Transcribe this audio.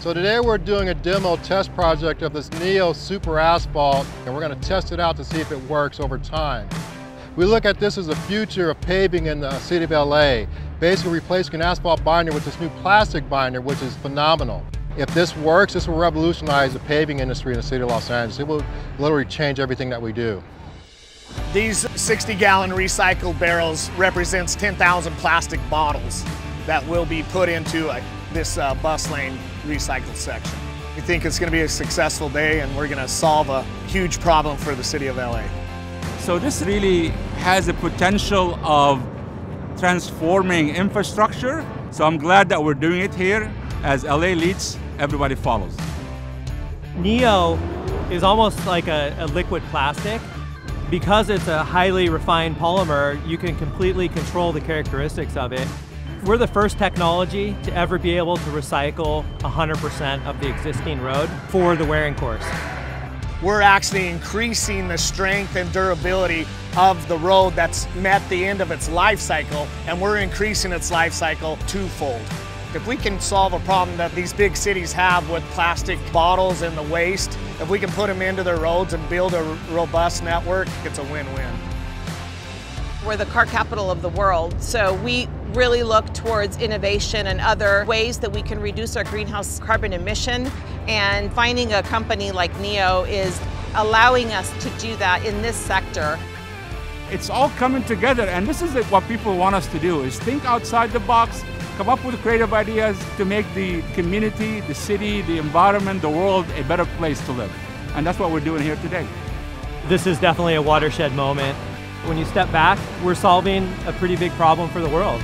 So today we're doing a demo test project of this Neo Super Asphalt and we're going to test it out to see if it works over time. We look at this as the future of paving in the city of LA, basically replacing an asphalt binder with this new plastic binder which is phenomenal. If this works, this will revolutionize the paving industry in the city of Los Angeles. It will literally change everything that we do. These 60 gallon recycled barrels represents 10,000 plastic bottles that will be put into a, this uh, bus lane recycled section. We think it's going to be a successful day and we're going to solve a huge problem for the city of LA. So this really has the potential of transforming infrastructure. So I'm glad that we're doing it here. As LA leads, everybody follows. Neo is almost like a, a liquid plastic. Because it's a highly refined polymer, you can completely control the characteristics of it. We're the first technology to ever be able to recycle 100% of the existing road for the wearing course. We're actually increasing the strength and durability of the road that's met the end of its life cycle, and we're increasing its life cycle twofold. If we can solve a problem that these big cities have with plastic bottles and the waste, if we can put them into their roads and build a robust network, it's a win-win. We're the car capital of the world, so we really look towards innovation and other ways that we can reduce our greenhouse carbon emission. And finding a company like NEO is allowing us to do that in this sector. It's all coming together, and this is what people want us to do, is think outside the box, come up with creative ideas to make the community, the city, the environment, the world a better place to live. And that's what we're doing here today. This is definitely a watershed moment. When you step back, we're solving a pretty big problem for the world.